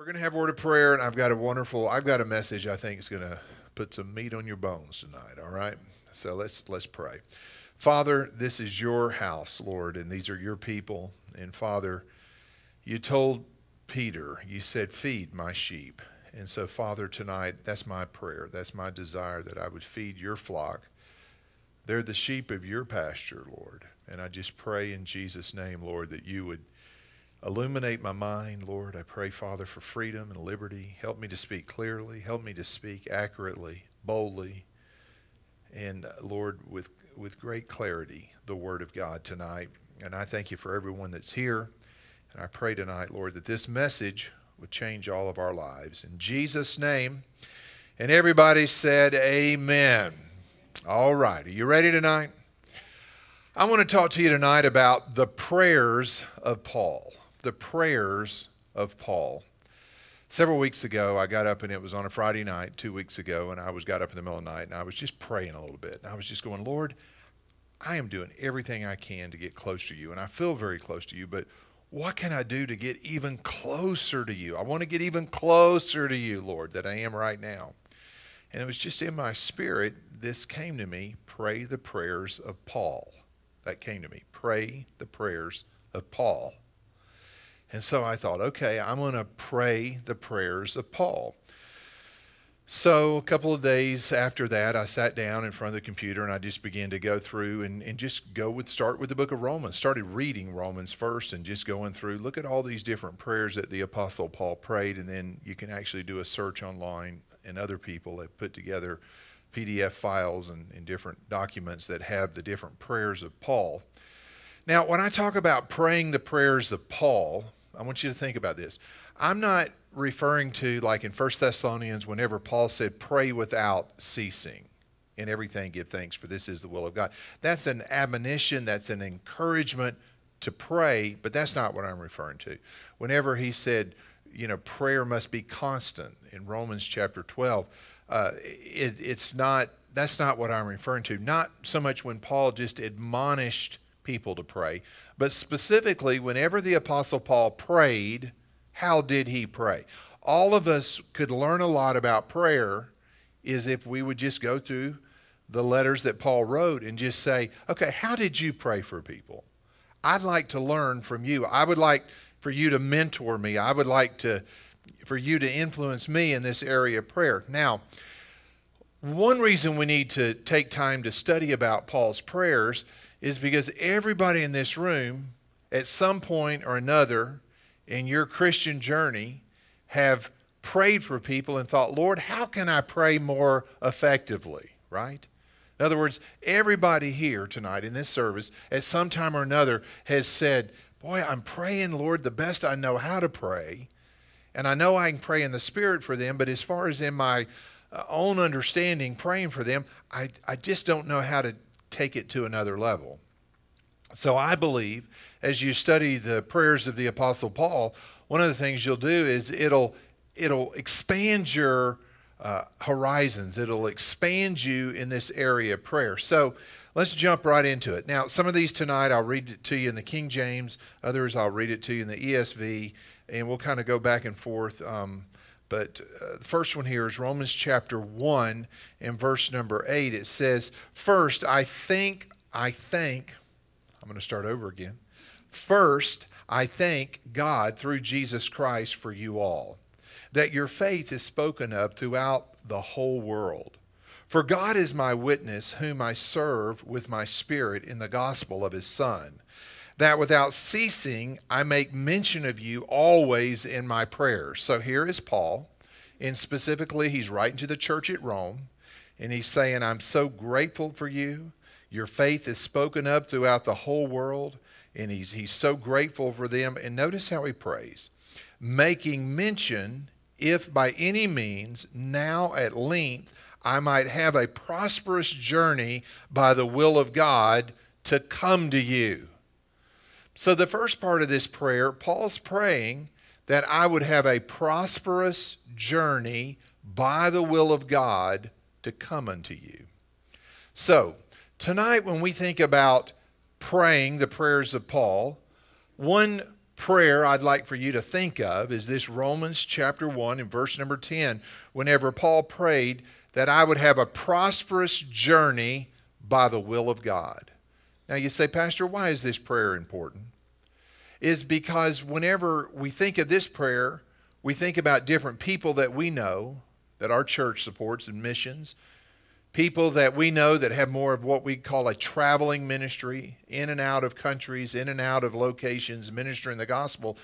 We're going to have a word of prayer, and I've got a wonderful, I've got a message I think is going to put some meat on your bones tonight, all right? So let's let's pray. Father, this is your house, Lord, and these are your people. And Father, you told Peter, you said, feed my sheep. And so, Father, tonight, that's my prayer. That's my desire that I would feed your flock. They're the sheep of your pasture, Lord. And I just pray in Jesus' name, Lord, that you would Illuminate my mind, Lord. I pray, Father, for freedom and liberty. Help me to speak clearly. Help me to speak accurately, boldly, and, uh, Lord, with, with great clarity, the Word of God tonight. And I thank you for everyone that's here. And I pray tonight, Lord, that this message would change all of our lives. In Jesus' name. And everybody said, Amen. All right. Are you ready tonight? I want to talk to you tonight about the prayers of Paul the prayers of Paul. Several weeks ago, I got up and it was on a Friday night, two weeks ago, and I was got up in the middle of the night and I was just praying a little bit. And I was just going, Lord, I am doing everything I can to get close to you, and I feel very close to you, but what can I do to get even closer to you? I want to get even closer to you, Lord, than I am right now. And it was just in my spirit, this came to me pray the prayers of Paul. That came to me. Pray the prayers of Paul. And so I thought, okay, I'm going to pray the prayers of Paul. So a couple of days after that, I sat down in front of the computer and I just began to go through and, and just go with start with the book of Romans. Started reading Romans first and just going through, look at all these different prayers that the Apostle Paul prayed, and then you can actually do a search online and other people have put together PDF files and, and different documents that have the different prayers of Paul. Now, when I talk about praying the prayers of Paul, I want you to think about this. I'm not referring to like in 1 Thessalonians whenever Paul said pray without ceasing. In everything give thanks for this is the will of God. That's an admonition, that's an encouragement to pray, but that's not what I'm referring to. Whenever he said, you know, prayer must be constant in Romans chapter 12, uh, it, it's not, that's not what I'm referring to. Not so much when Paul just admonished people to pray, but specifically, whenever the Apostle Paul prayed, how did he pray? All of us could learn a lot about prayer is if we would just go through the letters that Paul wrote and just say, okay, how did you pray for people? I'd like to learn from you. I would like for you to mentor me. I would like to for you to influence me in this area of prayer. Now, one reason we need to take time to study about Paul's prayers is because everybody in this room, at some point or another in your Christian journey, have prayed for people and thought, Lord, how can I pray more effectively? Right? In other words, everybody here tonight in this service, at some time or another, has said, Boy, I'm praying, Lord, the best I know how to pray. And I know I can pray in the Spirit for them, but as far as in my uh, own understanding, praying for them, I, I just don't know how to take it to another level. So I believe as you study the prayers of the apostle Paul, one of the things you'll do is it'll it'll expand your uh, horizons. It'll expand you in this area of prayer. So let's jump right into it. Now, some of these tonight I'll read it to you in the King James. Others I'll read it to you in the ESV, and we'll kind of go back and forth. Um, but uh, the first one here is Romans chapter 1 and verse number 8. It says, First, I think, I thank, I'm going to start over again. First, I thank God through Jesus Christ for you all, that your faith is spoken of throughout the whole world. For God is my witness, whom I serve with my spirit in the gospel of his Son that without ceasing I make mention of you always in my prayers. So here is Paul, and specifically, he's writing to the church at Rome, and he's saying, I'm so grateful for you. Your faith is spoken of throughout the whole world, and he's, he's so grateful for them. And notice how he prays, making mention, if by any means, now at length, I might have a prosperous journey by the will of God to come to you. So, the first part of this prayer, Paul's praying that I would have a prosperous journey by the will of God to come unto you. So, tonight when we think about praying the prayers of Paul, one prayer I'd like for you to think of is this Romans chapter 1 and verse number 10, whenever Paul prayed that I would have a prosperous journey by the will of God. Now you say, Pastor, why is this prayer important? Is because whenever we think of this prayer, we think about different people that we know that our church supports in missions, people that we know that have more of what we call a traveling ministry, in and out of countries, in and out of locations, ministering the gospel.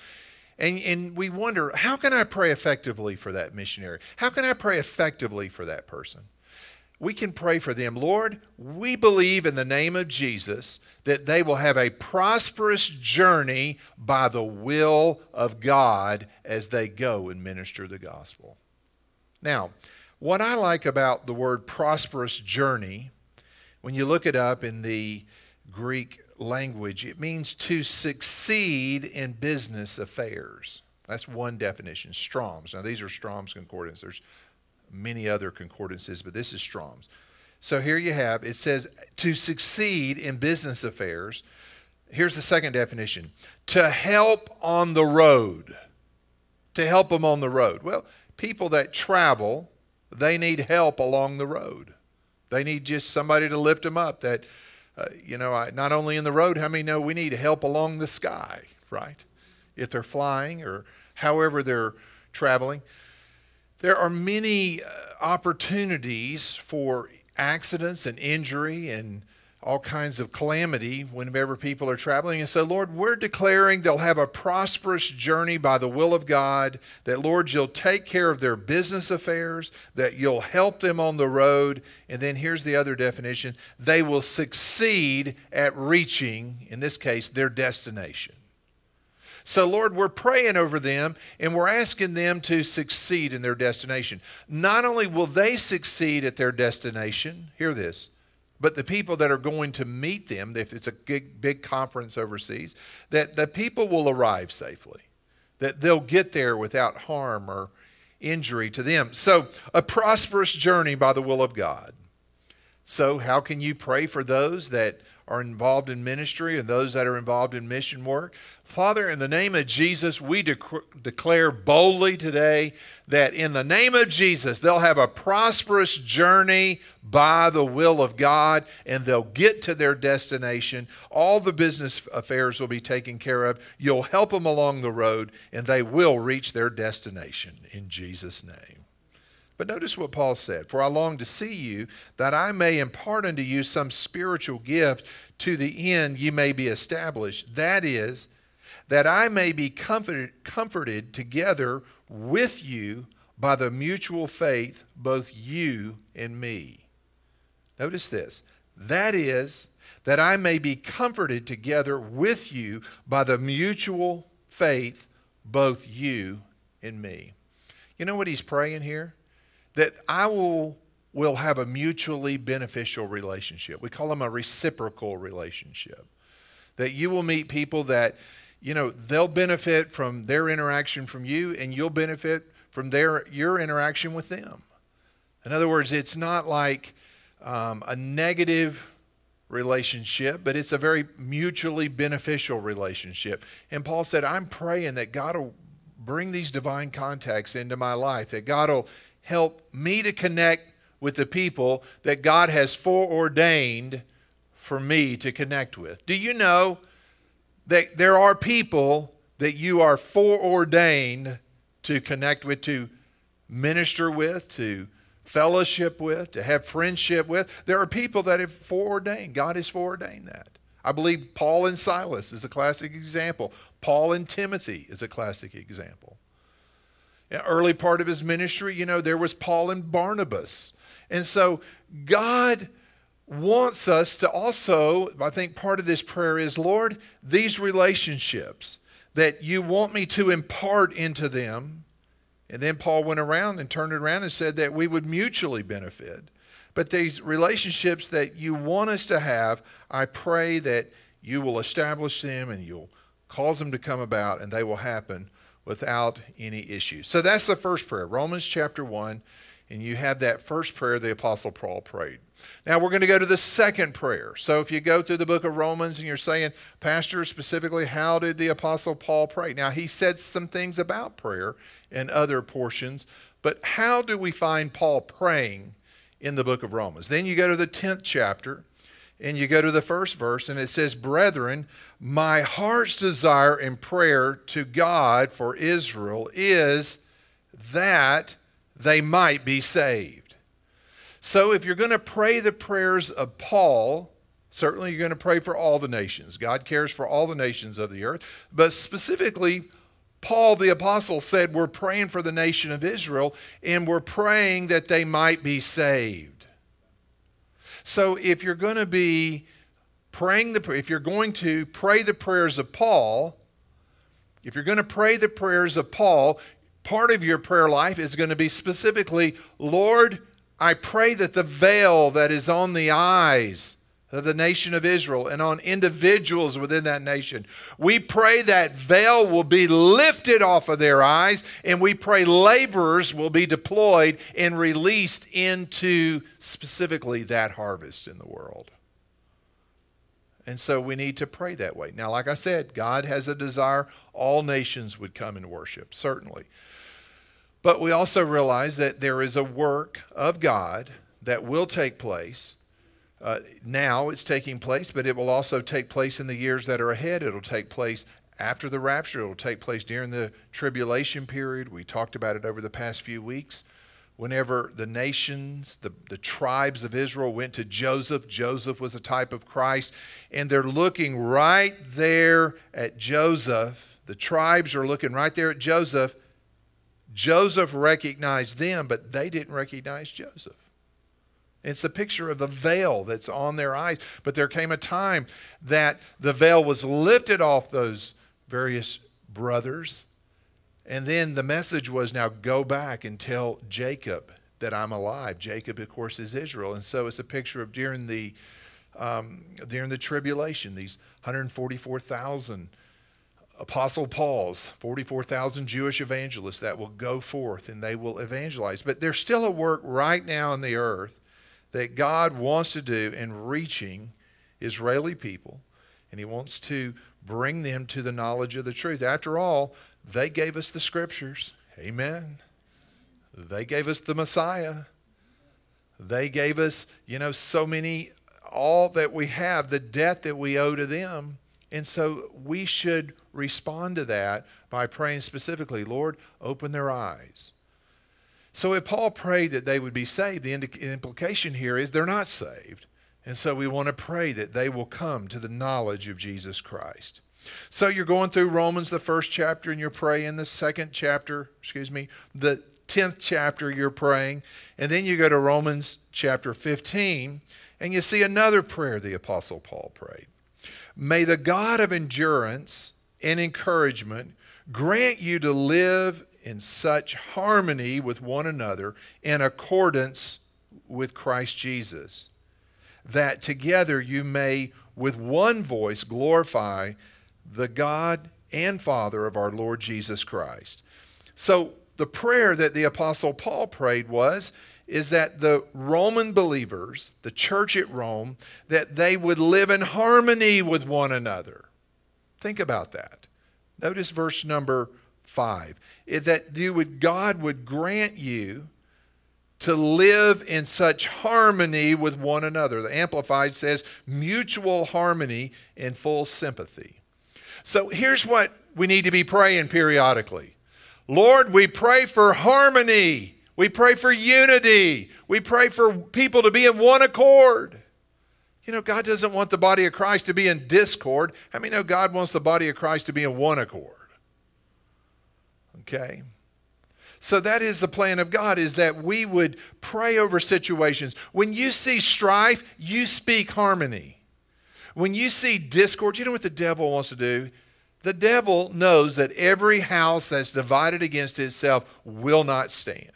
And, and we wonder, how can I pray effectively for that missionary? How can I pray effectively for that person? We can pray for them. Lord, we believe in the name of Jesus that they will have a prosperous journey by the will of God as they go and minister the gospel. Now, what I like about the word prosperous journey, when you look it up in the Greek language, it means to succeed in business affairs. That's one definition, Strong's. Now, these are Strong's concordance. There's many other concordances, but this is Strong's. So here you have it says to succeed in business affairs. Here's the second definition to help on the road. To help them on the road. Well, people that travel, they need help along the road. They need just somebody to lift them up. That, uh, you know, not only in the road, how many know we need help along the sky, right? If they're flying or however they're traveling. There are many uh, opportunities for accidents and injury and all kinds of calamity whenever people are traveling. And so, Lord, we're declaring they'll have a prosperous journey by the will of God, that, Lord, you'll take care of their business affairs, that you'll help them on the road. And then here's the other definition they will succeed at reaching, in this case, their destination. So, Lord, we're praying over them and we're asking them to succeed in their destination. Not only will they succeed at their destination, hear this, but the people that are going to meet them, if it's a big, big conference overseas, that the people will arrive safely, that they'll get there without harm or injury to them. So, a prosperous journey by the will of God. So, how can you pray for those that are involved in ministry and those that are involved in mission work. Father, in the name of Jesus, we declare boldly today that in the name of Jesus, they'll have a prosperous journey by the will of God and they'll get to their destination. All the business affairs will be taken care of. You'll help them along the road and they will reach their destination in Jesus' name. But notice what Paul said For I long to see you, that I may impart unto you some spiritual gift to the end ye may be established. That is, that I may be comforted, comforted together with you by the mutual faith, both you and me. Notice this. That is, that I may be comforted together with you by the mutual faith, both you and me. You know what he's praying here? That I will will have a mutually beneficial relationship. We call them a reciprocal relationship. That you will meet people that, you know, they'll benefit from their interaction from you and you'll benefit from their your interaction with them. In other words, it's not like um, a negative relationship, but it's a very mutually beneficial relationship. And Paul said, I'm praying that God will bring these divine contacts into my life, that God will help me to connect with the people that God has foreordained for me to connect with. Do you know that there are people that you are foreordained to connect with, to minister with, to fellowship with, to have friendship with? There are people that have foreordained. God has foreordained that. I believe Paul and Silas is a classic example. Paul and Timothy is a classic example early part of his ministry, you know, there was Paul and Barnabas. And so God wants us to also, I think part of this prayer is, Lord, these relationships that you want me to impart into them. And then Paul went around and turned around and said that we would mutually benefit. But these relationships that you want us to have, I pray that you will establish them and you'll cause them to come about and they will happen without any issues. So that's the first prayer, Romans chapter 1. And you have that first prayer the Apostle Paul prayed. Now we're going to go to the second prayer. So if you go through the book of Romans and you're saying, Pastor, specifically, how did the Apostle Paul pray? Now he said some things about prayer in other portions, but how do we find Paul praying in the book of Romans? Then you go to the 10th chapter and you go to the first verse and it says, Brethren, my heart's desire and prayer to God for Israel is that they might be saved. So if you're going to pray the prayers of Paul, certainly you're going to pray for all the nations. God cares for all the nations of the earth. But specifically, Paul the Apostle said, We're praying for the nation of Israel and we're praying that they might be saved. So if you're going to be praying the if you're going to pray the prayers of Paul, if you're going to pray the prayers of Paul, part of your prayer life is going to be specifically, Lord, I pray that the veil that is on the eyes of the nation of Israel and on individuals within that nation. We pray that veil will be lifted off of their eyes, and we pray laborers will be deployed and released into specifically that harvest in the world. And so we need to pray that way. Now, like I said, God has a desire all nations would come and worship, certainly. But we also realize that there is a work of God that will take place. Uh, now it's taking place, but it will also take place in the years that are ahead. It'll take place after the rapture, it'll take place during the tribulation period. We talked about it over the past few weeks whenever the nations, the, the tribes of Israel went to Joseph, Joseph was a type of Christ, and they're looking right there at Joseph. The tribes are looking right there at Joseph. Joseph recognized them, but they didn't recognize Joseph. It's a picture of the veil that's on their eyes. But there came a time that the veil was lifted off those various brothers and then the message was now go back and tell Jacob that I'm alive. Jacob, of course, is Israel. And so it's a picture of during the, um, during the tribulation, these 144,000 Apostle Paul's, 44,000 Jewish evangelists that will go forth and they will evangelize. But there's still a work right now on the earth that God wants to do in reaching Israeli people, and He wants to bring them to the knowledge of the truth. After all, they gave us the scriptures. Amen. They gave us the Messiah. They gave us, you know, so many, all that we have, the debt that we owe to them. And so we should respond to that by praying specifically, Lord, open their eyes. So if Paul prayed that they would be saved, the implication here is they're not saved. And so we want to pray that they will come to the knowledge of Jesus Christ. So you're going through Romans, the first chapter, and you're praying. The second chapter, excuse me, the 10th chapter, you're praying. And then you go to Romans chapter 15, and you see another prayer the Apostle Paul prayed. May the God of endurance and encouragement grant you to live in such harmony with one another in accordance with Christ Jesus, that together you may with one voice glorify the God and Father of our Lord Jesus Christ. So the prayer that the apostle Paul prayed was is that the Roman believers, the church at Rome, that they would live in harmony with one another. Think about that. Notice verse number 5. That you would God would grant you to live in such harmony with one another. The Amplified says mutual harmony and full sympathy. So here's what we need to be praying periodically Lord, we pray for harmony. We pray for unity. We pray for people to be in one accord. You know, God doesn't want the body of Christ to be in discord. How many know God wants the body of Christ to be in one accord? Okay? So that is the plan of God is that we would pray over situations. When you see strife, you speak harmony. When you see discord, you know what the devil wants to do? The devil knows that every house that's divided against itself will not stand.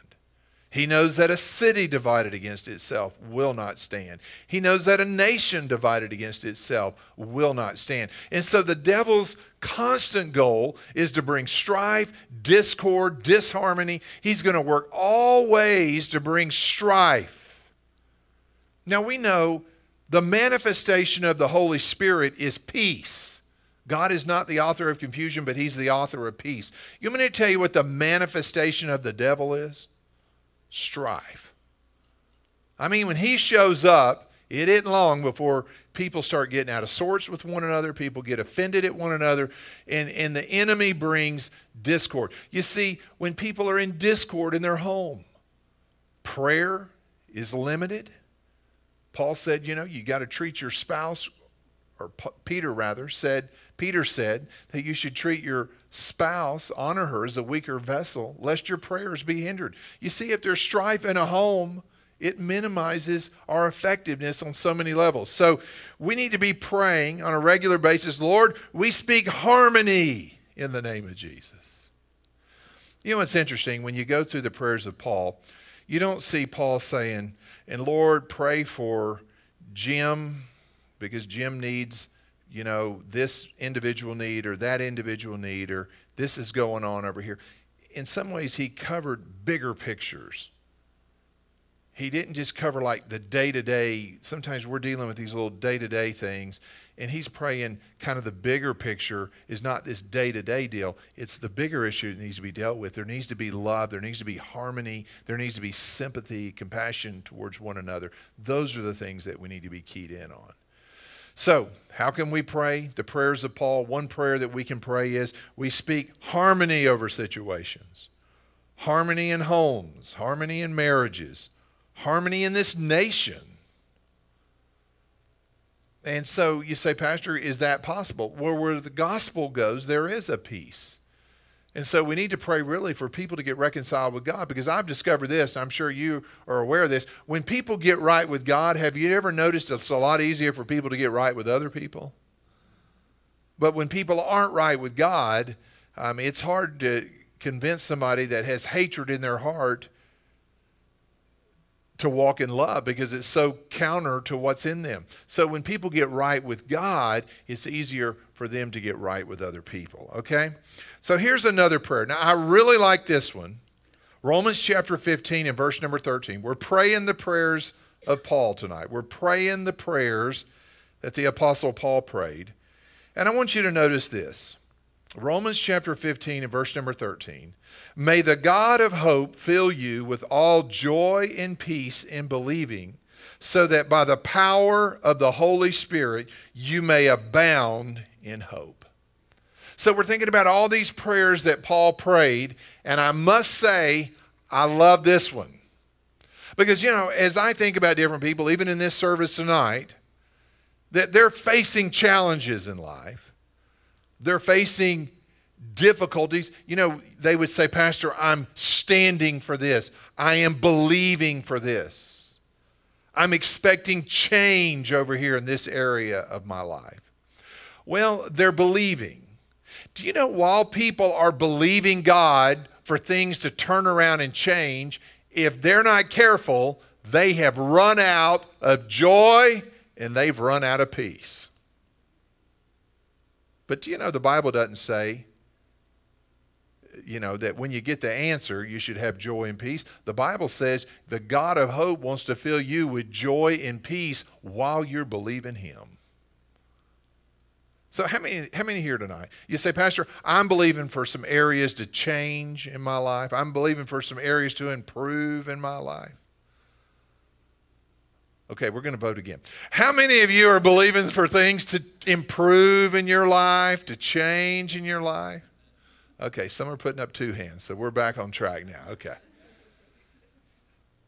He knows that a city divided against itself will not stand. He knows that a nation divided against itself will not stand. And so the devil's constant goal is to bring strife, discord, disharmony. He's going to work all ways to bring strife. Now we know the manifestation of the Holy Spirit is peace. God is not the author of confusion, but He's the author of peace. You want me to tell you what the manifestation of the devil is? Strife. I mean, when he shows up, it isn't long before people start getting out of sorts with one another, people get offended at one another, and, and the enemy brings discord. You see, when people are in discord in their home, prayer is limited. Paul said, you know, you got to treat your spouse, or P- Peter rather said, Peter said that you should treat your spouse, honor her as a weaker vessel, lest your prayers be hindered. You see, if there's strife in a home, it minimizes our effectiveness on so many levels. So we need to be praying on a regular basis Lord, we speak harmony in the name of Jesus. You know what's interesting? When you go through the prayers of Paul, you don't see Paul saying, and Lord, pray for Jim because Jim needs you know, this individual need or that individual need or this is going on over here. In some ways, he covered bigger pictures. He didn't just cover like the day to day. Sometimes we're dealing with these little day to day things, and he's praying kind of the bigger picture is not this day to day deal. It's the bigger issue that needs to be dealt with. There needs to be love, there needs to be harmony, there needs to be sympathy, compassion towards one another. Those are the things that we need to be keyed in on. So, how can we pray? The prayers of Paul, one prayer that we can pray is we speak harmony over situations, harmony in homes, harmony in marriages, harmony in this nation. And so you say, Pastor, is that possible? Well, where the gospel goes, there is a peace. And so we need to pray really for people to get reconciled with God because I've discovered this, and I'm sure you are aware of this. When people get right with God, have you ever noticed it's a lot easier for people to get right with other people? But when people aren't right with God, um, it's hard to convince somebody that has hatred in their heart to walk in love because it's so counter to what's in them. So when people get right with God, it's easier for them to get right with other people. Okay? So here's another prayer. Now, I really like this one. Romans chapter 15 and verse number 13. We're praying the prayers of Paul tonight. We're praying the prayers that the Apostle Paul prayed. And I want you to notice this Romans chapter 15 and verse number 13. May the God of hope fill you with all joy and peace in believing, so that by the power of the Holy Spirit you may abound in hope. So we're thinking about all these prayers that Paul prayed, and I must say, I love this one. Because, you know, as I think about different people, even in this service tonight, that they're facing challenges in life. They're facing difficulties. You know, they would say, Pastor, I'm standing for this. I am believing for this. I'm expecting change over here in this area of my life. Well, they're believing. Do you know while people are believing God for things to turn around and change, if they're not careful, they have run out of joy and they've run out of peace. But do you know the Bible doesn't say, you know, that when you get the answer, you should have joy and peace. The Bible says the God of hope wants to fill you with joy and peace while you're believing Him. So how many how many here tonight? You say, Pastor, I'm believing for some areas to change in my life. I'm believing for some areas to improve in my life. Okay, we're going to vote again. How many of you are believing for things to improve in your life, to change in your life? Okay, some are putting up two hands, so we're back on track now. Okay.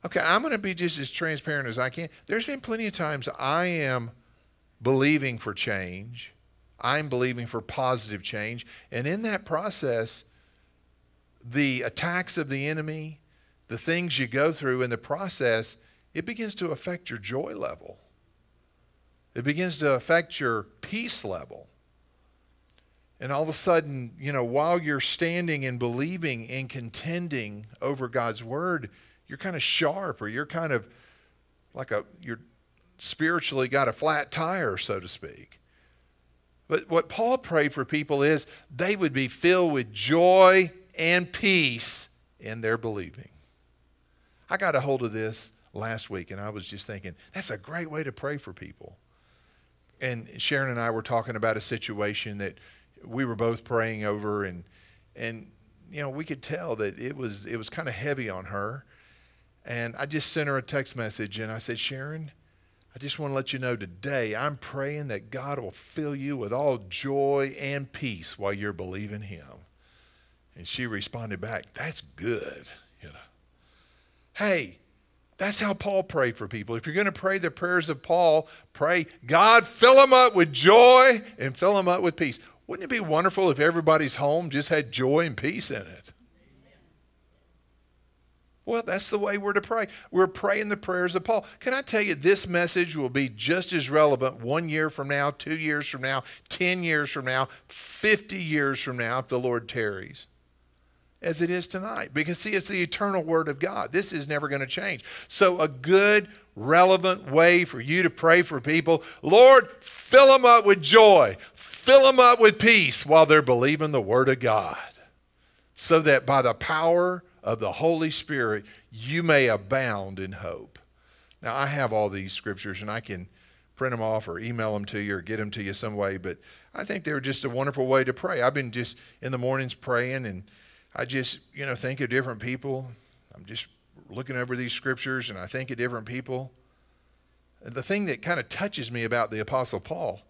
Okay, I'm going to be just as transparent as I can. There's been plenty of times I am believing for change I'm believing for positive change. And in that process, the attacks of the enemy, the things you go through in the process, it begins to affect your joy level. It begins to affect your peace level. And all of a sudden, you know, while you're standing and believing and contending over God's word, you're kind of sharp or you're kind of like a you're spiritually got a flat tire, so to speak. But what Paul prayed for people is they would be filled with joy and peace in their believing. I got a hold of this last week and I was just thinking, that's a great way to pray for people. And Sharon and I were talking about a situation that we were both praying over and and you know, we could tell that it was it was kind of heavy on her. And I just sent her a text message and I said, Sharon, I just want to let you know today I'm praying that God will fill you with all joy and peace while you're believing Him. And she responded back, That's good. You know. Hey, that's how Paul prayed for people. If you're going to pray the prayers of Paul, pray, God, fill them up with joy and fill them up with peace. Wouldn't it be wonderful if everybody's home just had joy and peace in it? Well, that's the way we're to pray. We're praying the prayers of Paul. Can I tell you, this message will be just as relevant one year from now, two years from now, 10 years from now, 50 years from now, if the Lord tarries, as it is tonight. Because, see, it's the eternal Word of God. This is never going to change. So, a good, relevant way for you to pray for people Lord, fill them up with joy, fill them up with peace while they're believing the Word of God. So that by the power of the Holy Spirit, you may abound in hope. Now, I have all these scriptures and I can print them off or email them to you or get them to you some way, but I think they're just a wonderful way to pray. I've been just in the mornings praying and I just, you know, think of different people. I'm just looking over these scriptures and I think of different people. The thing that kind of touches me about the Apostle Paul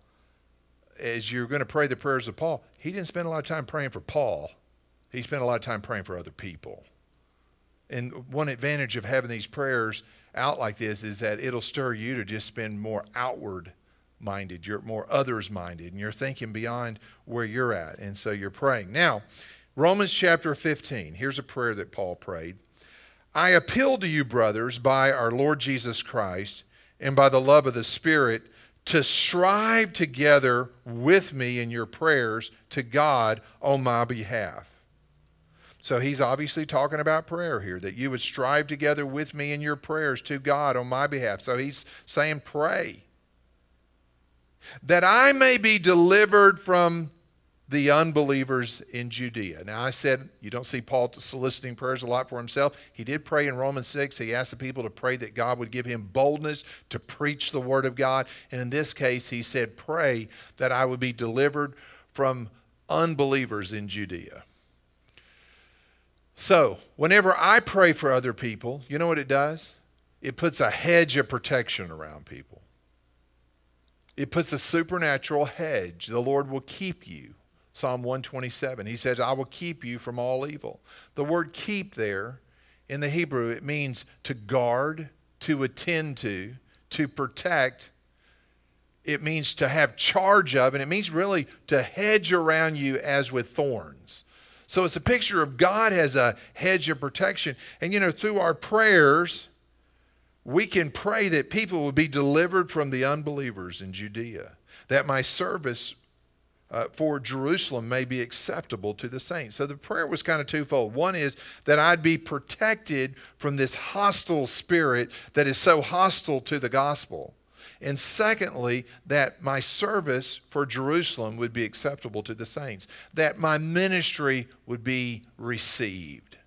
is you're going to pray the prayers of Paul. He didn't spend a lot of time praying for Paul, he spent a lot of time praying for other people. And one advantage of having these prayers out like this is that it'll stir you to just spend more outward minded. You're more others minded and you're thinking beyond where you're at. And so you're praying. Now, Romans chapter 15. Here's a prayer that Paul prayed. I appeal to you, brothers, by our Lord Jesus Christ and by the love of the Spirit, to strive together with me in your prayers to God on my behalf so he's obviously talking about prayer here, that you would strive together with me in your prayers to God on my behalf. So he's saying, pray. That I may be delivered from the unbelievers in Judea. Now, I said you don't see Paul soliciting prayers a lot for himself. He did pray in Romans 6. He asked the people to pray that God would give him boldness to preach the word of God. And in this case, he said, Pray that I would be delivered from unbelievers in Judea. So, whenever I pray for other people, you know what it does? It puts a hedge of protection around people. It puts a supernatural hedge. The Lord will keep you. Psalm 127. He says, I will keep you from all evil. The word keep there in the Hebrew, it means to guard, to attend to, to protect. It means to have charge of, and it means really to hedge around you as with thorns. So it's a picture of God has a hedge of protection. And you know, through our prayers, we can pray that people will be delivered from the unbelievers in Judea, that my service uh, for Jerusalem may be acceptable to the saints. So the prayer was kind of twofold. One is that I'd be protected from this hostile spirit that is so hostile to the gospel. And secondly, that my service for Jerusalem would be acceptable to the saints, that my ministry would be received,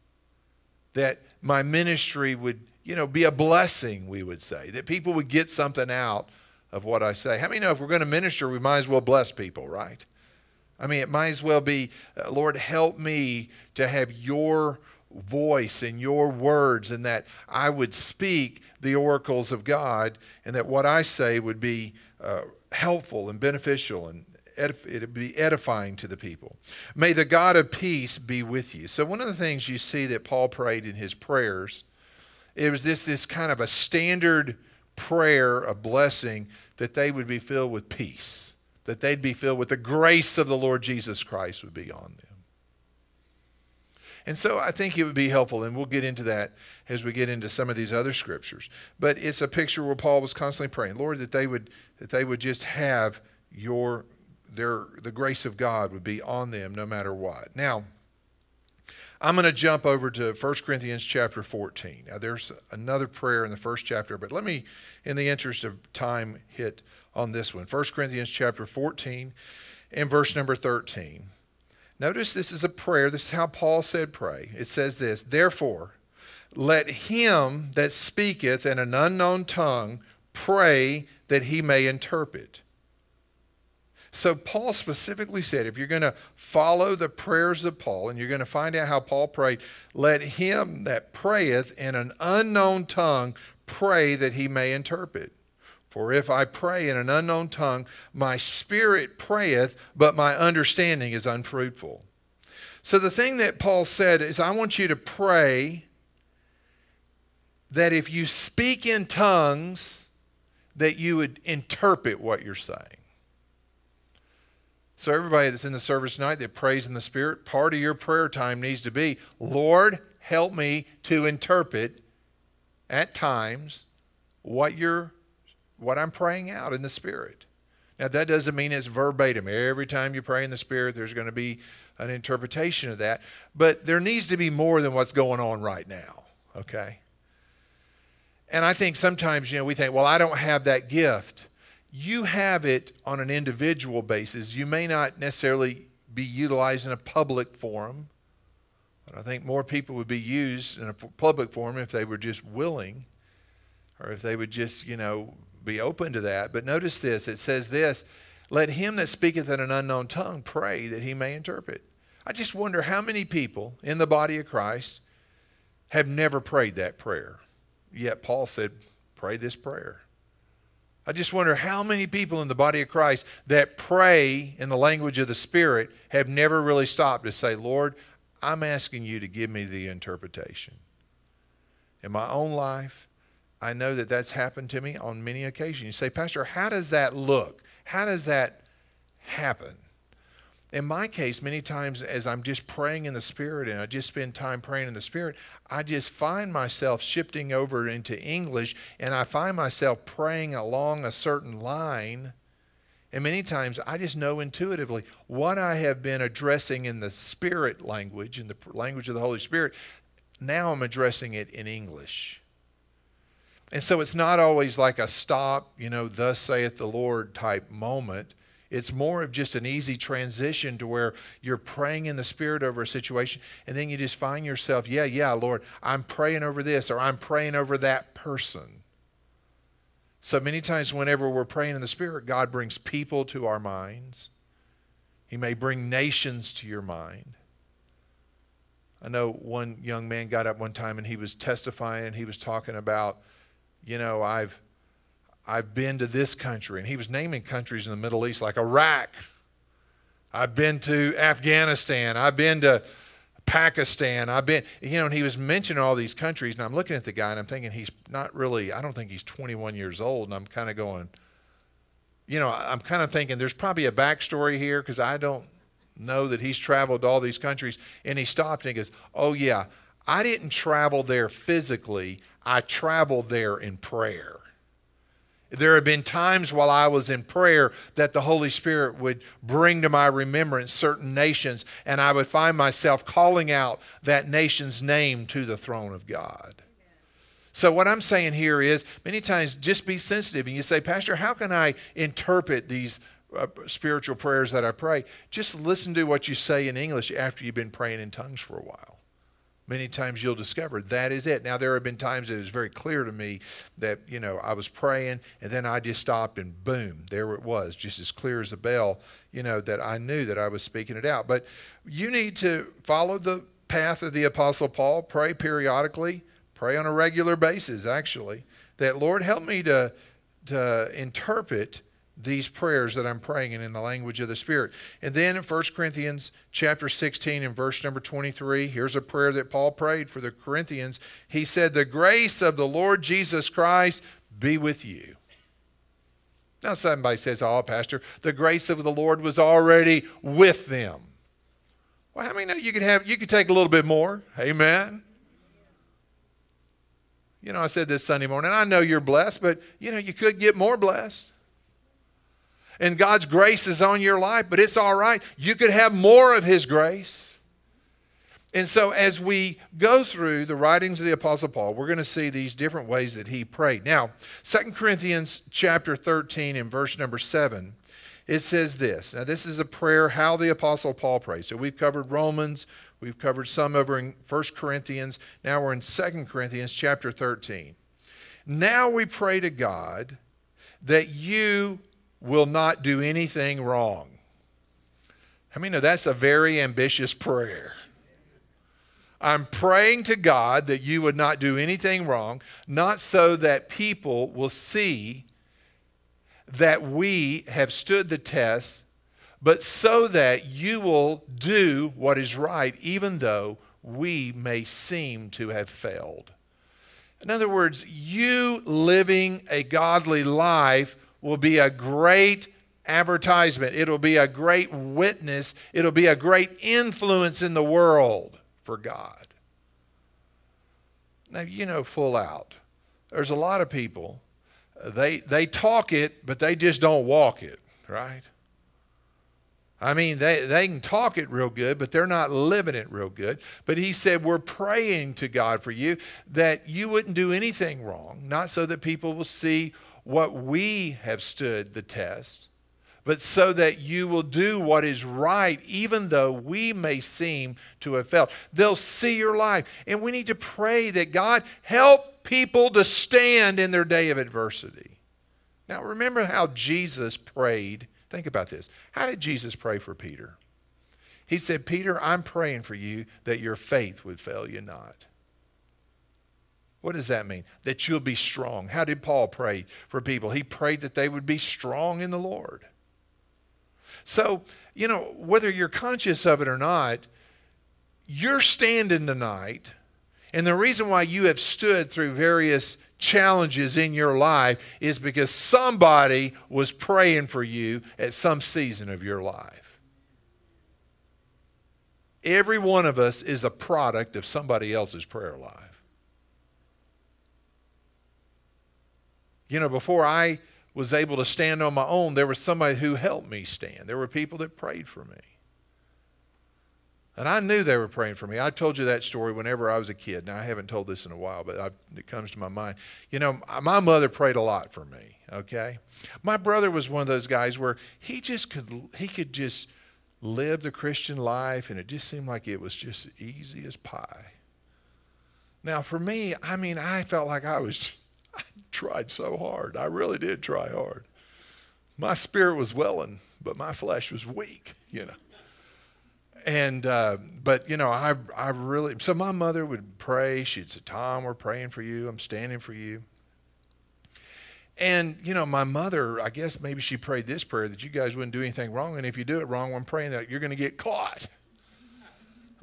that my ministry would, you know, be a blessing, we would say, that people would get something out of what I say. How many know if we're going to minister, we might as well bless people, right? I mean, it might as well be, uh, Lord, help me to have your voice and your words, and that I would speak the oracles of God, and that what I say would be uh, helpful and beneficial and edif- it'd be edifying to the people. May the God of peace be with you. So one of the things you see that Paul prayed in his prayers, it was this this kind of a standard prayer of blessing that they would be filled with peace, that they'd be filled with the grace of the Lord Jesus Christ would be on them. And so I think it would be helpful, and we'll get into that as we get into some of these other scriptures. But it's a picture where Paul was constantly praying, Lord, that they would that they would just have your their the grace of God would be on them no matter what. Now, I'm going to jump over to 1 Corinthians chapter 14. Now, there's another prayer in the first chapter, but let me, in the interest of time, hit on this one. 1 Corinthians chapter 14 and verse number 13. Notice this is a prayer. This is how Paul said pray. It says this Therefore, let him that speaketh in an unknown tongue pray that he may interpret. So, Paul specifically said if you're going to follow the prayers of Paul and you're going to find out how Paul prayed, let him that prayeth in an unknown tongue pray that he may interpret. For if I pray in an unknown tongue, my spirit prayeth, but my understanding is unfruitful. So, the thing that Paul said is, I want you to pray that if you speak in tongues, that you would interpret what you're saying. So, everybody that's in the service tonight that prays in the Spirit, part of your prayer time needs to be Lord, help me to interpret at times what you're what I'm praying out in the Spirit. Now, that doesn't mean it's verbatim. Every time you pray in the Spirit, there's going to be an interpretation of that. But there needs to be more than what's going on right now, okay? And I think sometimes, you know, we think, well, I don't have that gift you have it on an individual basis. You may not necessarily be utilized in a public forum, but I think more people would be used in a public forum if they were just willing or if they would just, you know, be open to that. But notice this it says this let him that speaketh in an unknown tongue pray that he may interpret. I just wonder how many people in the body of Christ have never prayed that prayer. Yet Paul said, pray this prayer. I just wonder how many people in the body of Christ that pray in the language of the Spirit have never really stopped to say, Lord, I'm asking you to give me the interpretation. In my own life, I know that that's happened to me on many occasions. You say, Pastor, how does that look? How does that happen? In my case, many times as I'm just praying in the Spirit and I just spend time praying in the Spirit, I just find myself shifting over into English and I find myself praying along a certain line. And many times I just know intuitively what I have been addressing in the Spirit language, in the language of the Holy Spirit, now I'm addressing it in English. And so it's not always like a stop, you know, thus saith the Lord type moment. It's more of just an easy transition to where you're praying in the Spirit over a situation, and then you just find yourself, yeah, yeah, Lord, I'm praying over this, or I'm praying over that person. So many times, whenever we're praying in the Spirit, God brings people to our minds. He may bring nations to your mind. I know one young man got up one time and he was testifying and he was talking about, you know, I've I've been to this country. And he was naming countries in the Middle East like Iraq. I've been to Afghanistan. I've been to Pakistan. I've been, you know, and he was mentioning all these countries. And I'm looking at the guy and I'm thinking he's not really, I don't think he's 21 years old. And I'm kind of going, you know, I'm kind of thinking there's probably a backstory here because I don't know that he's traveled to all these countries. And he stopped and he goes, Oh, yeah, I didn't travel there physically, I traveled there in prayer. There have been times while I was in prayer that the Holy Spirit would bring to my remembrance certain nations, and I would find myself calling out that nation's name to the throne of God. So, what I'm saying here is many times just be sensitive. And you say, Pastor, how can I interpret these uh, spiritual prayers that I pray? Just listen to what you say in English after you've been praying in tongues for a while many times you'll discover that is it. Now, there have been times it was very clear to me that, you know, I was praying and then I just stopped and boom, there it was, just as clear as a bell, you know, that I knew that I was speaking it out. But you need to follow the path of the Apostle Paul, pray periodically, pray on a regular basis, actually, that Lord, help me to, to interpret these prayers that I'm praying in, in the language of the Spirit. And then in 1 Corinthians chapter 16 and verse number 23, here's a prayer that Paul prayed for the Corinthians. He said, The grace of the Lord Jesus Christ be with you. Now somebody says, Oh, Pastor, the grace of the Lord was already with them. Well, how many know you could have you could take a little bit more? Amen. You know, I said this Sunday morning, I know you're blessed, but you know, you could get more blessed and God's grace is on your life, but it's all right. You could have more of His grace. And so, as we go through the writings of the Apostle Paul, we're going to see these different ways that he prayed. Now, 2 Corinthians chapter 13 and verse number 7, it says this. Now, this is a prayer how the Apostle Paul prays. So, we've covered Romans, we've covered some over in 1 Corinthians. Now, we're in 2 Corinthians chapter 13. Now, we pray to God that you will not do anything wrong. I mean, that's a very ambitious prayer. I'm praying to God that you would not do anything wrong, not so that people will see that we have stood the test, but so that you will do what is right, even though we may seem to have failed. In other words, you living a godly life will be a great advertisement. It'll be a great witness. It'll be a great influence in the world for God. Now, you know, full out. There's a lot of people, they, they talk it, but they just don't walk it, right? I mean, they, they can talk it real good, but they're not living it real good. But he said, We're praying to God for you that you wouldn't do anything wrong, not so that people will see what we have stood the test, but so that you will do what is right, even though we may seem to have failed. They'll see your life. And we need to pray that God help people to stand in their day of adversity. Now, remember how Jesus prayed. Think about this. How did Jesus pray for Peter? He said, Peter, I'm praying for you that your faith would fail you not. What does that mean? That you'll be strong. How did Paul pray for people? He prayed that they would be strong in the Lord. So, you know, whether you're conscious of it or not, you're standing tonight. And the reason why you have stood through various challenges in your life is because somebody was praying for you at some season of your life. Every one of us is a product of somebody else's prayer life. You know, before I was able to stand on my own, there was somebody who helped me stand. There were people that prayed for me. And I knew they were praying for me. I told you that story whenever I was a kid. Now, I haven't told this in a while, but I, it comes to my mind. You know, my mother prayed a lot for me, okay? My brother was one of those guys where he just could, he could just live the Christian life, and it just seemed like it was just easy as pie. Now, for me, I mean, I felt like I was I tried so hard. I really did try hard. My spirit was welling, but my flesh was weak, you know. And uh, but you know, I I really so my mother would pray. She'd say, "Tom, we're praying for you. I'm standing for you." And you know, my mother, I guess maybe she prayed this prayer that you guys wouldn't do anything wrong, and if you do it wrong, I'm praying that you're going to get caught.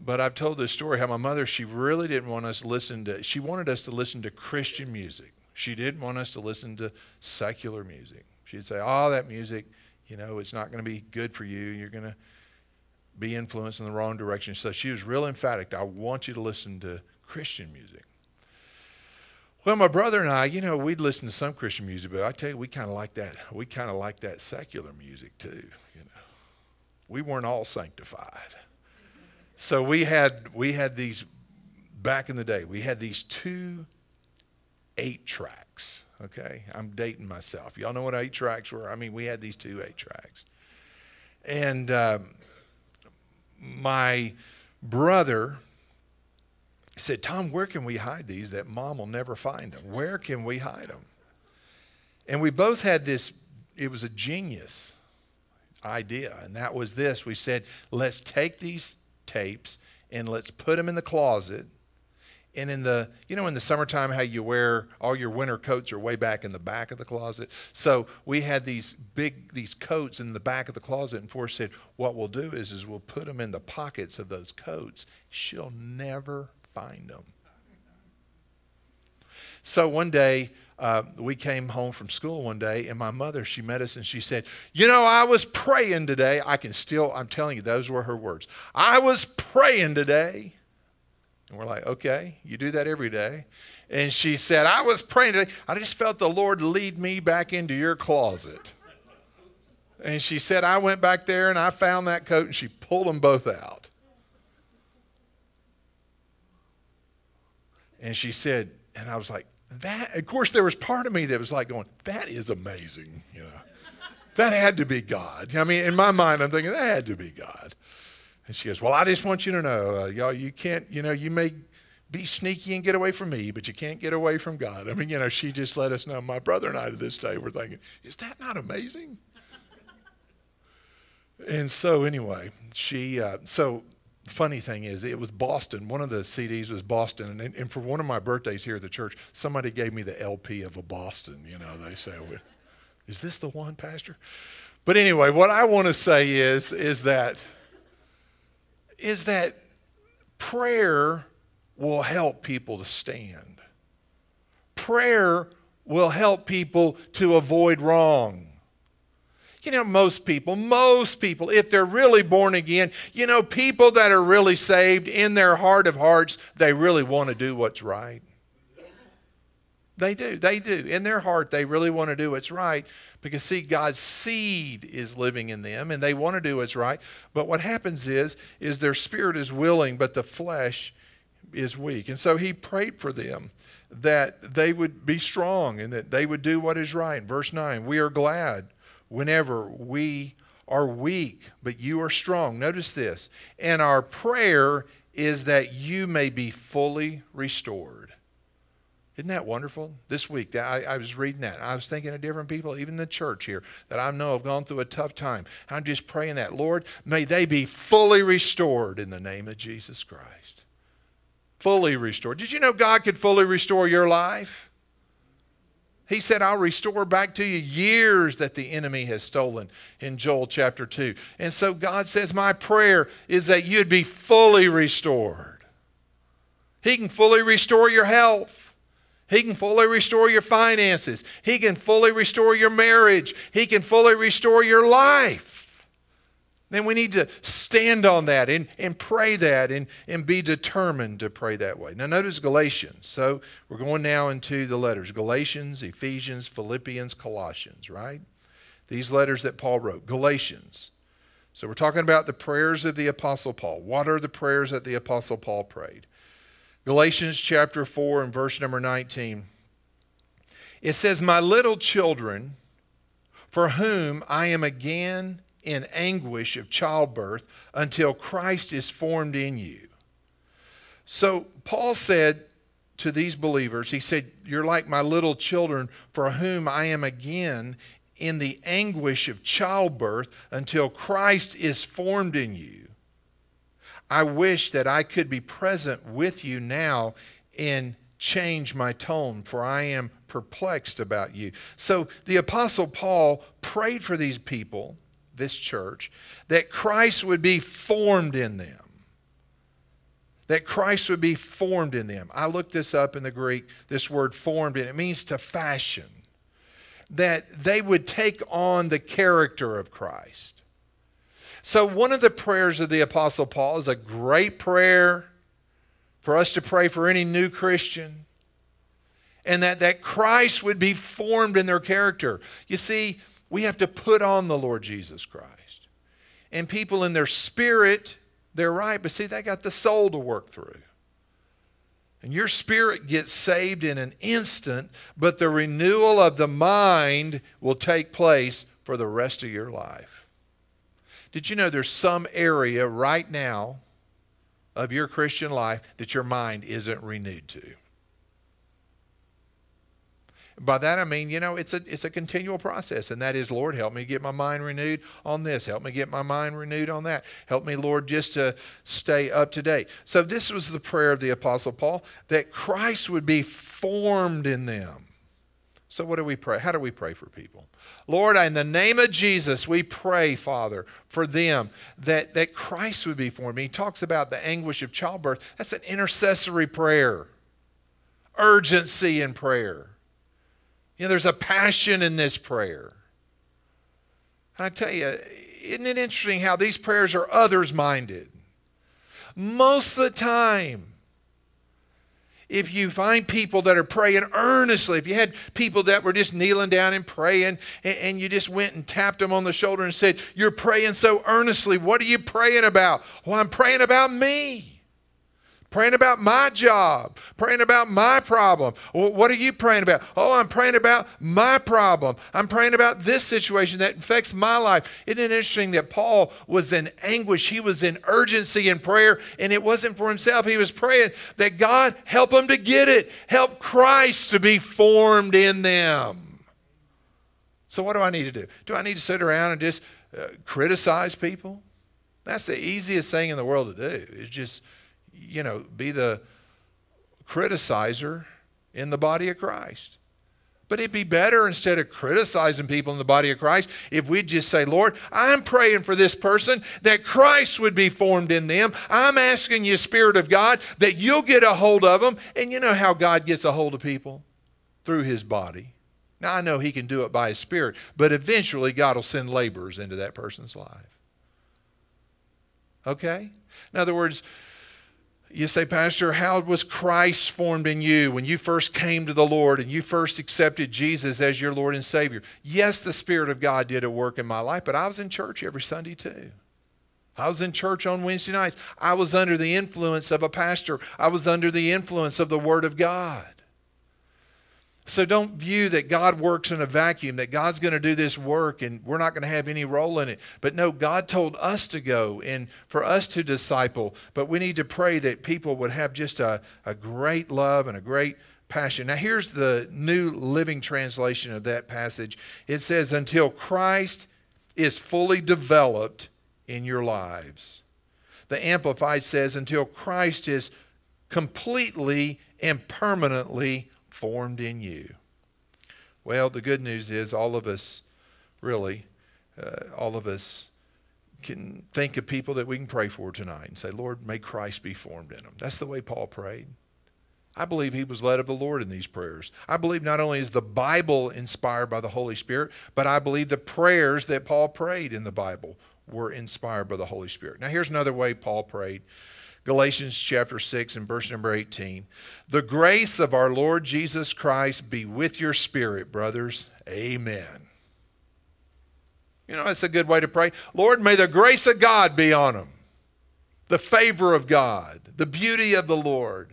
But I've told this story how my mother, she really didn't want us to listen to. She wanted us to listen to Christian music. She didn't want us to listen to secular music. She'd say, Oh, that music, you know, it's not going to be good for you. You're going to be influenced in the wrong direction. So she was real emphatic. I want you to listen to Christian music. Well, my brother and I, you know, we'd listen to some Christian music, but I tell you, we kind of like that. We kind of like that secular music too. You know, we weren't all sanctified. So we had we had these back in the day. We had these two eight tracks. Okay, I'm dating myself. Y'all know what eight tracks were? I mean, we had these two eight tracks, and um, my brother said, "Tom, where can we hide these that Mom will never find them? Where can we hide them?" And we both had this. It was a genius idea, and that was this: we said, "Let's take these tapes and let's put them in the closet." And in the, you know, in the summertime, how you wear all your winter coats are way back in the back of the closet. So we had these big, these coats in the back of the closet. And Forrest said, what we'll do is, is we'll put them in the pockets of those coats. She'll never find them. So one day, uh, we came home from school one day, and my mother, she met us and she said, You know, I was praying today. I can still, I'm telling you, those were her words. I was praying today. And we're like, okay, you do that every day. And she said, I was praying today. I just felt the Lord lead me back into your closet. And she said, I went back there and I found that coat and she pulled them both out. And she said, and I was like, that, of course, there was part of me that was like going, that is amazing, you know. that had to be God. I mean, in my mind, I'm thinking, that had to be God. And she goes, well, I just want you to know, uh, y'all, you can't, you know, you may be sneaky and get away from me, but you can't get away from God. I mean, you know, she just let us know. My brother and I to this day were thinking, is that not amazing? and so, anyway, she, uh, so funny thing is, it was Boston. One of the CDs was Boston. And, and for one of my birthdays here at the church, somebody gave me the LP of a Boston. You know, they say, is this the one, Pastor? But anyway, what I want to say is, is that, is that prayer will help people to stand. Prayer will help people to avoid wrong. You know, most people, most people, if they're really born again, you know, people that are really saved in their heart of hearts, they really want to do what's right. They do. They do. In their heart, they really want to do what's right because, see, God's seed is living in them and they want to do what's right. But what happens is, is their spirit is willing, but the flesh is weak. And so he prayed for them that they would be strong and that they would do what is right. Verse 9, we are glad whenever we are weak, but you are strong. Notice this. And our prayer is that you may be fully restored. Isn't that wonderful? This week, I, I, was reading that. I was thinking of different people, even the church here, that I know have gone through a tough time. I'm just praying that, Lord, may they be fully restored in the name of Jesus Christ fully restored. Did you know God could fully restore your life? He said, I'll restore back to you years that the enemy has stolen in Joel chapter 2. And so God says, My prayer is that you'd be fully restored. He can fully restore your health. He can fully restore your finances. He can fully restore your marriage. He can fully restore your life then we need to stand on that and, and pray that and, and be determined to pray that way. Now, notice Galatians. So we're going now into the letters Galatians, Ephesians, Philippians, Colossians, right? These letters that Paul wrote. Galatians. So we're talking about the prayers of the Apostle Paul. What are the prayers that the Apostle Paul prayed? Galatians chapter 4 and verse number 19. It says, My little children, for whom I am again in anguish of childbirth until Christ is formed in you. So Paul said to these believers, he said, You're like my little children for whom I am again in the anguish of childbirth until Christ is formed in you. I wish that I could be present with you now and change my tone, for I am perplexed about you. So the Apostle Paul prayed for these people this church, that Christ would be formed in them. That Christ would be formed in them. I looked this up in the Greek, this word formed, and it means to fashion. That they would take on the character of Christ. So, one of the prayers of the Apostle Paul is a great prayer for us to pray for any new Christian, and that, that Christ would be formed in their character. You see, we have to put on the Lord Jesus Christ. And people in their spirit, they're right, but see, they got the soul to work through. And your spirit gets saved in an instant, but the renewal of the mind will take place for the rest of your life. Did you know there's some area right now of your Christian life that your mind isn't renewed to? By that I mean, you know, it's a it's a continual process, and that is, Lord, help me get my mind renewed on this. Help me get my mind renewed on that. Help me, Lord, just to stay up to date. So this was the prayer of the Apostle Paul that Christ would be formed in them. So what do we pray? How do we pray for people? Lord, in the name of Jesus, we pray, Father, for them that, that Christ would be formed. He talks about the anguish of childbirth. That's an intercessory prayer, urgency in prayer. You know, there's a passion in this prayer. And I tell you, isn't it interesting how these prayers are others minded? Most of the time, if you find people that are praying earnestly, if you had people that were just kneeling down and praying, and, and, you just went and tapped them on the shoulder and said, You're praying so earnestly, what are you praying about? Well, I'm praying about me. Praying about my job, praying about my problem. What are you praying about? Oh, I'm praying about my problem. I'm praying about this situation that affects my life. Isn't it interesting that Paul was in anguish? He was in urgency in prayer, and it wasn't for himself. He was praying that God help him to get it, help Christ to be formed in them. So, what do I need to do? Do I need to sit around and just uh, criticize people? That's the easiest thing in the world to do, is just, you know, be the criticizer in the body of Christ. But it'd be better instead of criticizing people in the body of Christ if we'd just say, Lord, I'm praying for this person that Christ would be formed in them. I'm asking you, Spirit of God, that you'll get a hold of them. And you know how God gets a hold of people? Through his body. Now, I know he can do it by his Spirit, but eventually God will send laborers into that person's life. Okay? In other words, you say, Pastor, how was Christ formed in you when you first came to the Lord and you first accepted Jesus as your Lord and Savior? Yes, the Spirit of God did a work in my life, but I was in church every Sunday too. I was in church on Wednesday nights. I was under the influence of a pastor, I was under the influence of the Word of God. So don't view that God works in a vacuum, that God's going to do this work and we're not going to have any role in it. But no, God told us to go and for us to disciple. But we need to pray that people would have just a, a great love and a great passion. Now, here's the New Living Translation of that passage it says, Until Christ is fully developed in your lives. The Amplified says, Until Christ is completely and permanently formed in you. Well, the good news is all of us, really, uh, all of us can think of people that we can pray for tonight and say, Lord, may Christ be formed in them. That's the way Paul prayed. I believe he was led of the Lord in these prayers. I believe not only is the Bible inspired by the Holy Spirit, but I believe the prayers that Paul prayed in the Bible were inspired by the Holy Spirit. Now, here's another way Paul prayed. Galatians chapter 6 and verse number 18. The grace of our Lord Jesus Christ be with your spirit, brothers. Amen. You know, that's a good way to pray. Lord, may the grace of God be on them, the favor of God, the beauty of the Lord.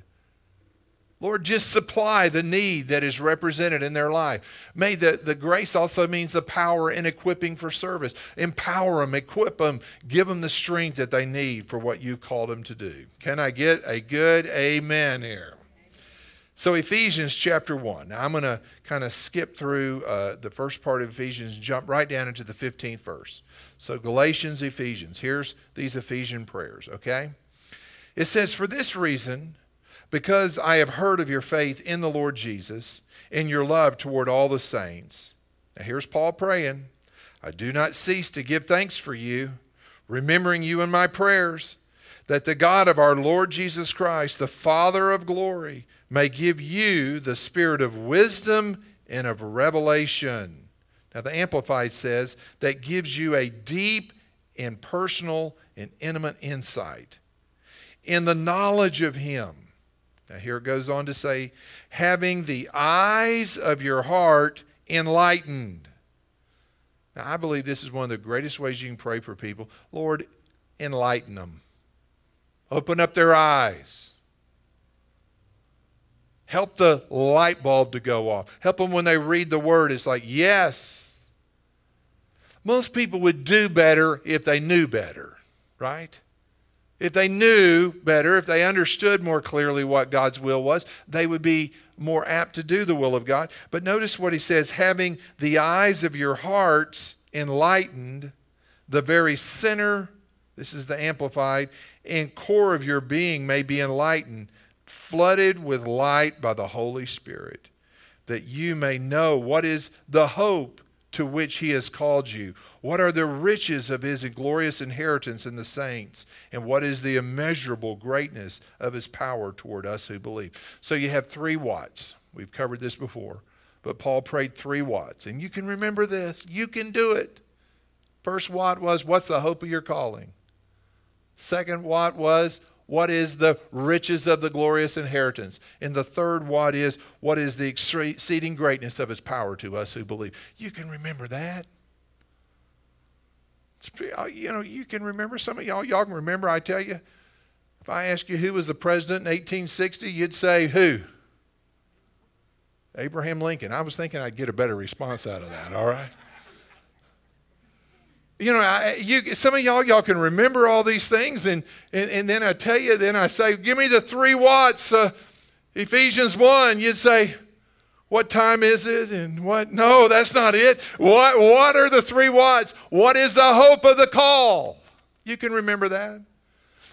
Lord, just supply the need that is represented in their life. May the, the grace also means the power and equipping for service. Empower them, equip them, give them the strength that they need for what you've called them to do. Can I get a good amen here? So, Ephesians chapter 1. Now, I'm going to kind of skip through uh, the first part of Ephesians jump right down into the 15th verse. So, Galatians, Ephesians. Here's these Ephesian prayers, okay? It says, For this reason, because I have heard of your faith in the Lord Jesus and your love toward all the saints. Now, here's Paul praying I do not cease to give thanks for you, remembering you in my prayers, that the God of our Lord Jesus Christ, the Father of glory, may give you the spirit of wisdom and of revelation. Now, the Amplified says that gives you a deep and personal and intimate insight in the knowledge of Him now, here it goes on to say, having the eyes of your heart enlightened. Now, I believe this is one of the greatest ways you can pray for people. Lord, enlighten them, open up their eyes. Help the light bulb to go off. Help them when they read the word. It's like, yes. Most people would do better if they knew better, right? If they knew better, if they understood more clearly what God's will was, they would be more apt to do the will of God. But notice what he says having the eyes of your hearts enlightened, the very center, this is the amplified, and core of your being may be enlightened, flooded with light by the Holy Spirit, that you may know what is the hope to which he has called you what are the riches of his glorious inheritance in the saints? And what is the immeasurable greatness of his power toward us who believe? So you have three whats. We've covered this before. But Paul prayed three whats. And you can remember this. You can do it. First what was, What's the hope of your calling? Second what was, What is the riches of the glorious inheritance? And the third what is what is the exceeding greatness of his power to us who believe? You can remember that. Uh, you know, you can remember some of y'all. Y'all can remember. I tell you, If I ask you who was the president in 1860, you'd say who? Abraham Lincoln. I was thinking I'd get a better response out of that, all right? You know, I, you, some of y'all, y'all can remember all these things, and, and, and then I tell you, then I say, give me the three whats, uh, Ephesians 1. You'd say, what time is it? And what? No, that's not it. What, what are the three whats? What is the hope of the call? You can remember that.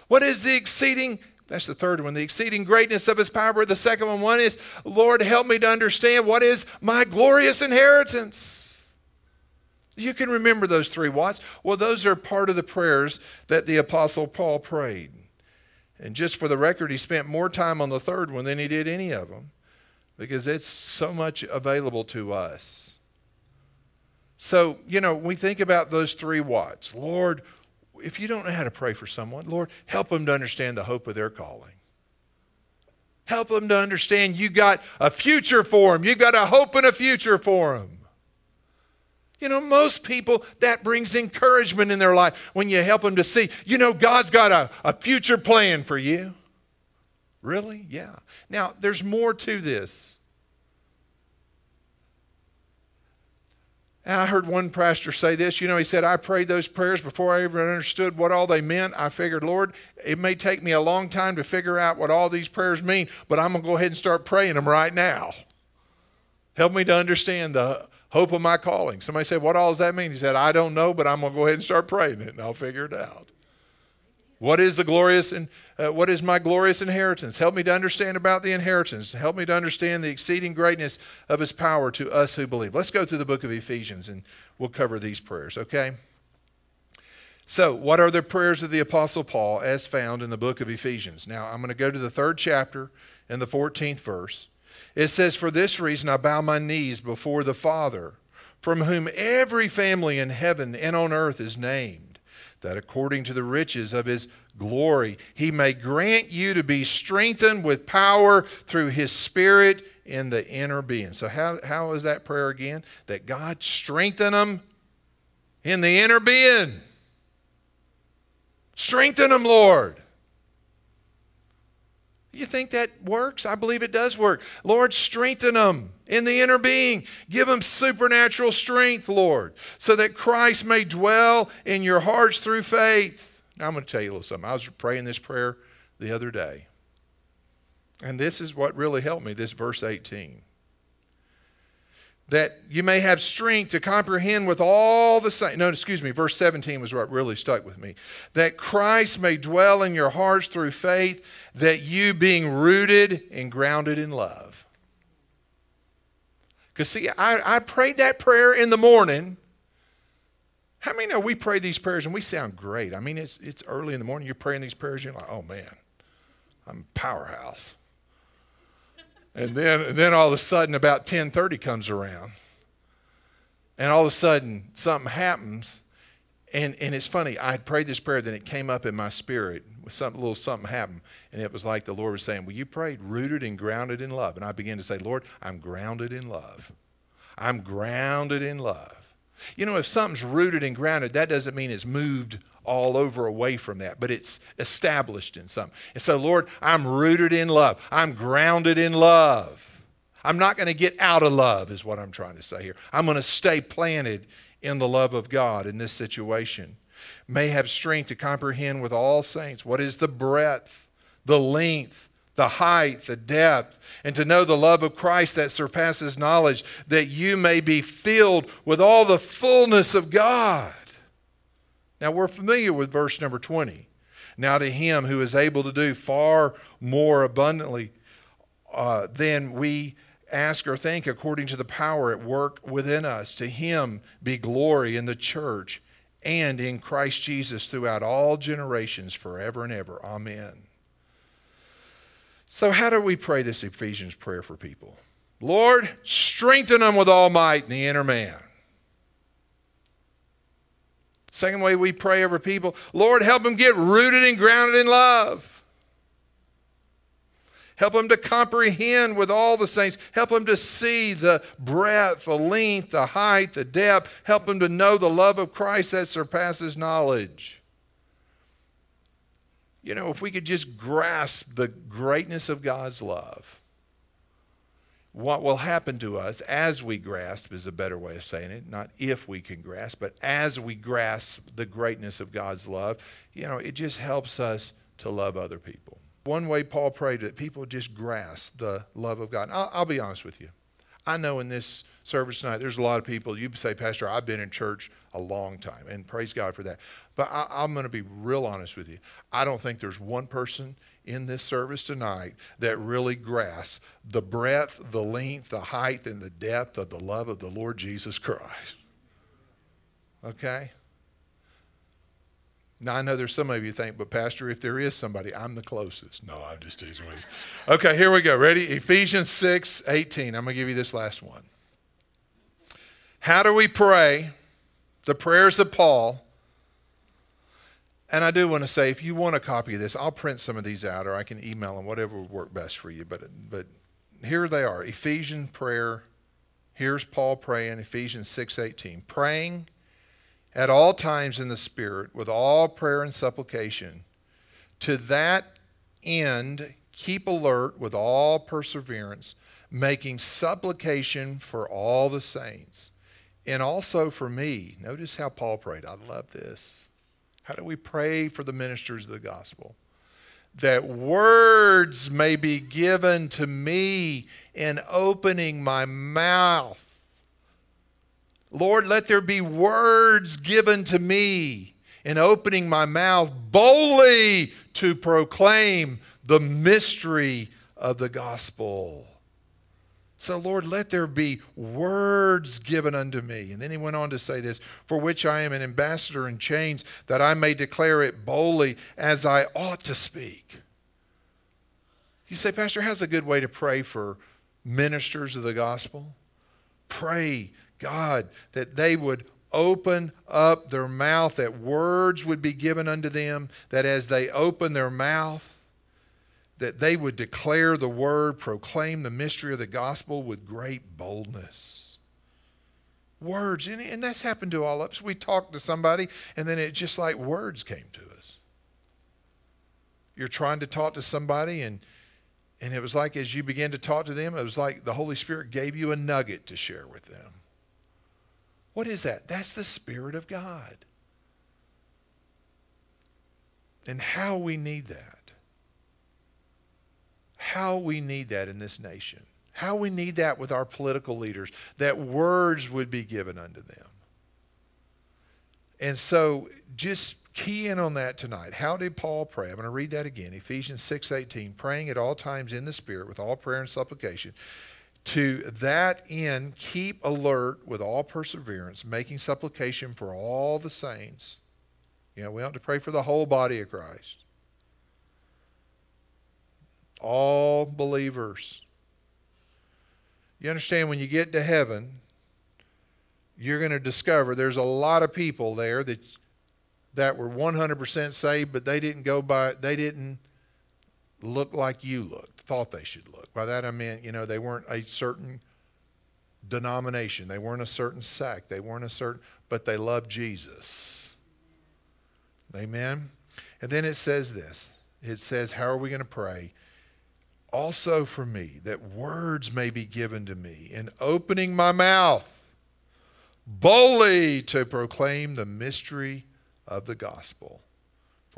What is the exceeding that's the third one. The exceeding greatness of his power. The second one, one is, Lord, help me to understand what is my glorious inheritance. You can remember those three whats. Well, those are part of the prayers that the Apostle Paul prayed. And just for the record, he spent more time on the third one than he did any of them because it's so much available to us. So, you know, we think about those three whats. Lord, if you don't know how to pray for someone, Lord, help them to understand the hope of their calling. Help them to understand you got a future for them. You got a hope and a future for them. You know, most people, that brings encouragement in their life when you help them to see, you know, God's got a, a future plan for you. Really? Yeah. Now, there's more to this. And I heard one pastor say this. You know, he said, I prayed those prayers before I ever understood what all they meant. I figured, Lord, it may take me a long time to figure out what all these prayers mean, but I'm going to go ahead and start praying them right now. Help me to understand the hope of my calling. Somebody said, What all does that mean? He said, I don't know, but I'm going to go ahead and start praying it and I'll figure it out. What is the glorious and uh, what is my glorious inheritance? Help me to understand about the inheritance. Help me to understand the exceeding greatness of his power to us who believe. Let's go through the book of Ephesians and we'll cover these prayers, okay? So, what are the prayers of the Apostle Paul as found in the book of Ephesians? Now, I'm going to go to the third chapter and the 14th verse. It says, For this reason I bow my knees before the Father, from whom every family in heaven and on earth is named that according to the riches of his glory, he may grant you to be strengthened with power through his Spirit in the inner being. So, how, how is that prayer again? That God strengthen them in the inner being. Strengthen them, Lord. You think that works? I believe it does work. Lord, strengthen them in the inner being. Give them supernatural strength, Lord, so that Christ may dwell in your hearts through faith. Now, I'm going to tell you a little something. I was praying this prayer the other day, and this is what really helped me this verse 18 that you may have strength to comprehend with all the saints. No, excuse me, verse 17 was what really stuck with me. That Christ may dwell in your hearts through faith, that you being rooted and grounded in love. Because, see, I, I prayed that prayer in the morning. How many know we pray these prayers and we sound great? I mean, it's, it's early in the morning, you're praying these prayers, you're like, oh man, I'm powerhouse. And then, and then all of a sudden, about 10:30 comes around, and all of a sudden something happens, and and it's funny. I prayed this prayer, then it came up in my spirit. With some little something happened, and it was like the Lord was saying, "Well, you prayed rooted and grounded in love," and I began to say, "Lord, I'm grounded in love. I'm grounded in love." You know, if something's rooted and grounded, that doesn't mean it's moved all over away from that, but it's established in something. And so, Lord, I'm rooted in love. I'm grounded in love. I'm not going to get out of love, is what I'm trying to say here. I'm going to stay planted in the love of God in this situation. May have strength to comprehend with all saints what is the breadth, the length, the height, the depth, and to know the love of Christ that surpasses knowledge, that you may be filled with all the fullness of God. Now we're familiar with verse number 20. Now to him who is able to do far more abundantly uh, than we ask or think according to the power at work within us. To him be glory in the church and in Christ Jesus throughout all generations, forever and ever. Amen. So, how do we pray this Ephesians prayer for people? Lord, strengthen them with all might in the inner man. Second way we pray over people Lord, help them get rooted and grounded in love. Help them to comprehend with all the saints. Help them to see the breadth, the length, the height, the depth. Help them to know the love of Christ that surpasses knowledge. you know, if we could just grasp the greatness of God's love, what will happen to us as we grasp is a better way of saying it, not if we can grasp, but as we grasp the greatness of God's love, you know, it just helps us to love other people. One way Paul prayed that people just grasp the love of God. I'll, I'll be honest with you. I know in this service tonight, there's a lot of people, you say, Pastor, I've been in church a long time, and praise God for that. But I, am going to be real honest with you. I don't think there's one person in this service tonight that really grasps the breadth, the length, the height, and the depth of the love of the Lord Jesus Christ. Okay? Now, I know there's some of you think, but Pastor, if there is somebody, I'm the closest. No, I'm just teasing with you. Okay, here we go. Ready? Ephesians 6 18. I'm going to give you this last one. How do we pray? The prayers of Paul. And I do want to say, if you want a copy of this, I'll print some of these out or I can email them, whatever would work best for you. But, but here they are Ephesian prayer. Here's Paul praying, Ephesians 6 18. Praying at all times in the Spirit with all prayer and supplication. To that end, keep alert with all perseverance, making supplication for all the saints, and also for me. Notice how Paul prayed. I love this. How do we pray for the ministers of the gospel? That words may be given to me in opening my mouth Lord, let there be words given to me in opening my mouth boldly to proclaim the mystery of the gospel. So, Lord, let there be words given unto me. And then he went on to say this for which I am an ambassador in chains, that I may declare it boldly as I ought to speak. You say, Pastor, how's a good way to pray for ministers of the gospel? Pray God, that they would open up their mouth, that words would be given unto them, that as they open their mouth, that they would declare the word, proclaim the mystery of the gospel with great boldness. Words, and, and that's happened to all of us. We talked to somebody, and then it just like words came to us. You're trying to talk to somebody, and and it was like as you began to talk to them, it was like the Holy Spirit gave you a nugget to share with them. What is that? That's the Spirit of God. And how we need that. How we need that in this nation. How we need that with our political leaders, that words would be given unto them. And so just key in on that tonight. How did Paul pray? I'm going to read that again. Ephesians 6:18, praying at all times in the spirit with all prayer and supplication to that end, keep alert with all perseverance, making supplication for all the saints. You know, we ought to pray for the whole body of Christ. All believers. You understand, when you get to heaven, you're going to discover there's a lot of people there that that were 100% saved, but they didn't go by, they didn't look like you looked, thought they should look. By that I meant, you know, they weren't a certain denomination, they weren't a certain sect, they weren't a certain, but they loved Jesus. Amen. And then it says this it says, How are we going to pray? Also for me, that words may be given to me in opening my mouth boldly to proclaim the mystery of the gospel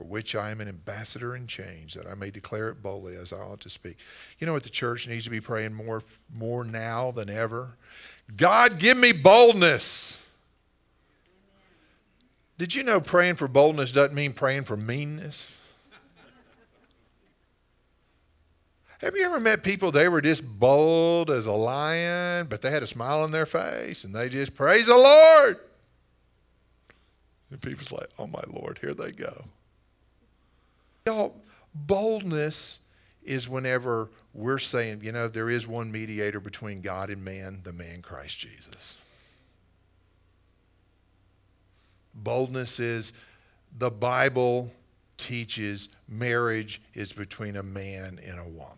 for which I am an ambassador in chains, that I may declare it boldly as I ought to speak. You know what the church needs to be praying more, more now than ever? God, give me boldness. Did you know praying for boldness doesn't mean praying for meanness? Have you ever met people, they were just bold as a lion, but they had a smile on their face and they just, praise the Lord. And people's like, oh my Lord, here they go. Y'all, boldness is whenever we're saying, you know, there is one mediator between God and man, the man Christ Jesus. Boldness is the Bible teaches marriage is between a man and a woman.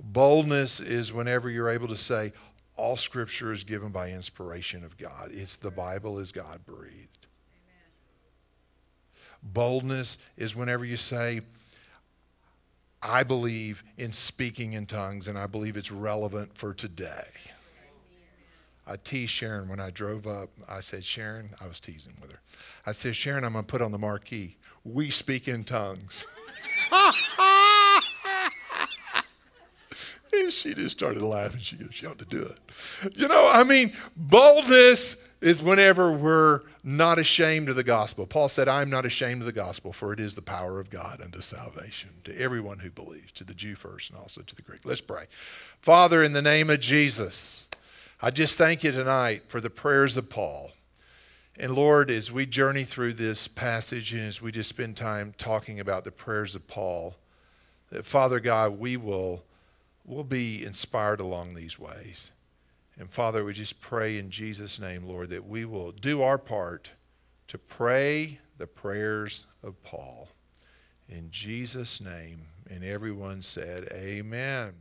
Boldness is whenever you're able to say, all scripture is given by inspiration of God. It's the Bible is God breathed. Boldness is whenever you say, I believe in speaking in tongues, and I believe it's relevant for today. I teased Sharon when I drove up. I said, Sharon, I was teasing with her. I said, Sharon, I'm going to put on the marquee, we speak in tongues. and she just started laughing. She goes, You ought to do it. You know, I mean, boldness is whenever we're not ashamed of the gospel. Paul said, I'm not ashamed of the gospel, for it is the power of God unto salvation to everyone who believes, to the Jew first and also to the Greek. Let's pray. Father, in the name of Jesus, I just thank you tonight for the prayers of Paul. And Lord, as we journey through this passage and as we just spend time talking about the prayers of Paul, that Father God, we will we'll be inspired along these ways. And Father, we just pray in Jesus' name, Lord, that we will do our part to pray the prayers of Paul. In Jesus' name. And everyone said, Amen.